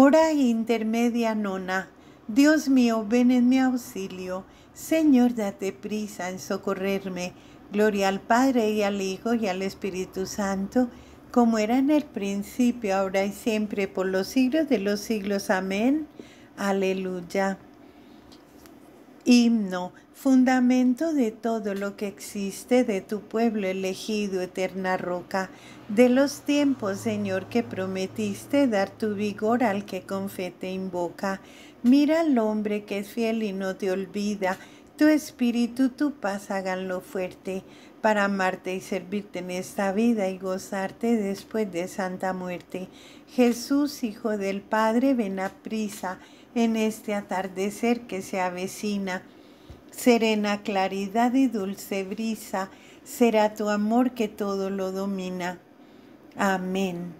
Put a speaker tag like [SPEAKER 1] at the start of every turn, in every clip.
[SPEAKER 1] Hora intermedia nona. Dios mío, ven en mi auxilio. Señor, date prisa en socorrerme. Gloria al Padre y al Hijo y al Espíritu Santo, como era en el principio, ahora y siempre, por los siglos de los siglos. Amén. Aleluya. Himno, fundamento de todo lo que existe, de tu pueblo elegido, eterna roca, de los tiempos, Señor, que prometiste dar tu vigor al que con fe te invoca. Mira al hombre que es fiel y no te olvida, tu espíritu, tu paz háganlo fuerte para amarte y servirte en esta vida y gozarte después de santa muerte. Jesús, Hijo del Padre, ven a prisa en este atardecer que se avecina. Serena claridad y dulce brisa será tu amor que todo lo domina. Amén.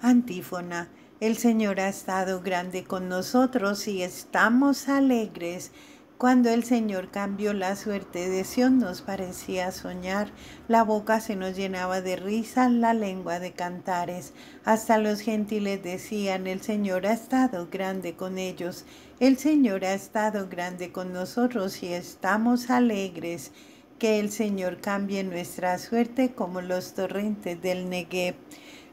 [SPEAKER 1] Antífona. El Señor ha estado grande con nosotros y estamos alegres cuando el Señor cambió la suerte de Sion nos parecía soñar, la boca se nos llenaba de risa, la lengua de cantares. Hasta los gentiles decían, el Señor ha estado grande con ellos, el Señor ha estado grande con nosotros y estamos alegres. Que el Señor cambie nuestra suerte como los torrentes del Negev.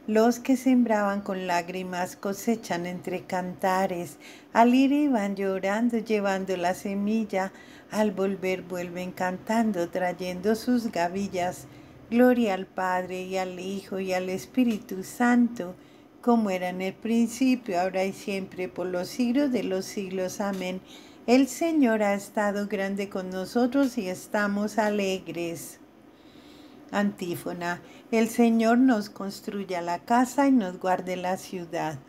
[SPEAKER 1] Los que sembraban con lágrimas cosechan entre cantares. Al ir iban llorando llevando la semilla. Al volver vuelven cantando trayendo sus gavillas. Gloria al Padre y al Hijo y al Espíritu Santo, como era en el principio, ahora y siempre, por los siglos de los siglos. Amén. El Señor ha estado grande con nosotros y estamos alegres. Antífona. El Señor nos construya la casa y nos guarde la ciudad.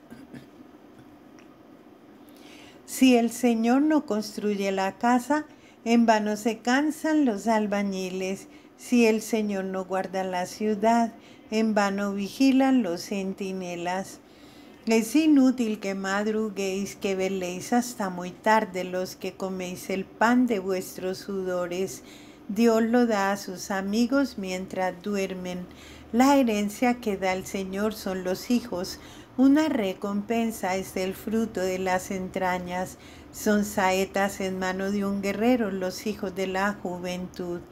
[SPEAKER 1] Si el Señor no construye la casa, en vano se cansan los albañiles. Si el Señor no guarda la ciudad, en vano vigilan los centinelas. Es inútil que madruguéis, que veléis hasta muy tarde los que coméis el pan de vuestros sudores Dios lo da a sus amigos mientras duermen. La herencia que da el Señor son los hijos. Una recompensa es el fruto de las entrañas. Son saetas en mano de un guerrero los hijos de la juventud.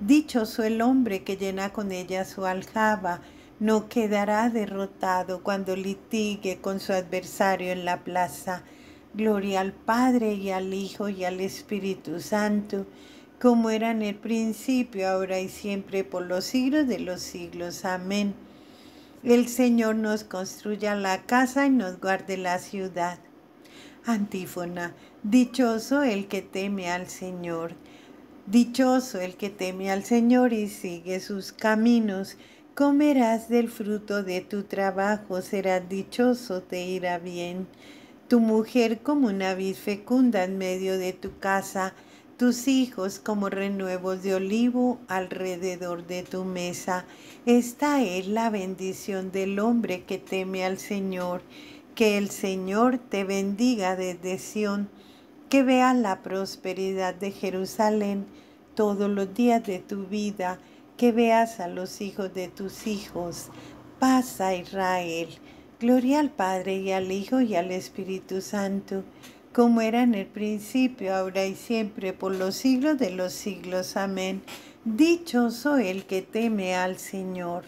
[SPEAKER 1] Dichoso el hombre que llena con ella su aljaba. No quedará derrotado cuando litigue con su adversario en la plaza. Gloria al Padre y al Hijo y al Espíritu Santo como era en el principio, ahora y siempre, por los siglos de los siglos. Amén. El Señor nos construya la casa y nos guarde la ciudad. Antífona. Dichoso el que teme al Señor. Dichoso el que teme al Señor y sigue sus caminos. Comerás del fruto de tu trabajo, serás dichoso, te irá bien. Tu mujer como una vid fecunda en medio de tu casa, tus hijos como renuevos de olivo alrededor de tu mesa. Esta es la bendición del hombre que teme al Señor. Que el Señor te bendiga desde Sión, que veas la prosperidad de Jerusalén todos los días de tu vida, que veas a los hijos de tus hijos. Paz a Israel. Gloria al Padre y al Hijo y al Espíritu Santo como era en el principio, ahora y siempre, por los siglos de los siglos. Amén. Dichoso el que teme al Señor.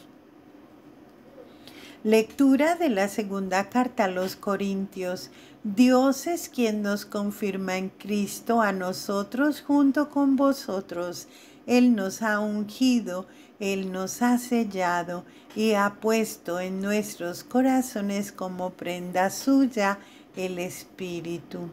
[SPEAKER 1] Lectura de la segunda carta a los Corintios. Dios es quien nos confirma en Cristo a nosotros junto con vosotros. Él nos ha ungido, Él nos ha sellado y ha puesto en nuestros corazones como prenda suya el Espíritu.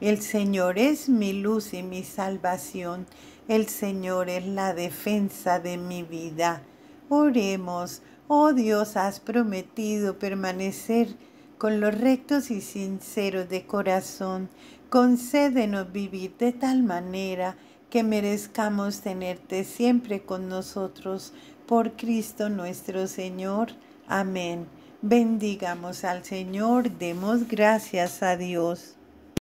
[SPEAKER 1] El Señor es mi luz y mi salvación. El Señor es la defensa de mi vida. Oremos, oh Dios, has prometido permanecer con los rectos y sinceros de corazón. Concédenos vivir de tal manera que merezcamos tenerte siempre con nosotros. Por Cristo nuestro Señor. Amén. Bendigamos al Señor, demos gracias a Dios.